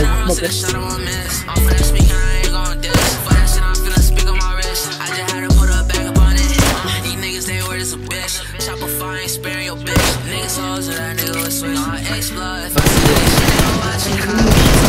Spin around to the shot, I won't miss. Off of that speaking, I ain't gon' diss. For that shit, I'm finna speak on my wrist. I just had to put a bag up on it. Uh, these niggas, they word is a bitch. Chop a fire, ain't sparing your bitch. Niggas hoes, so that nigga will switch. On X blood, if I see that shit, I'll watch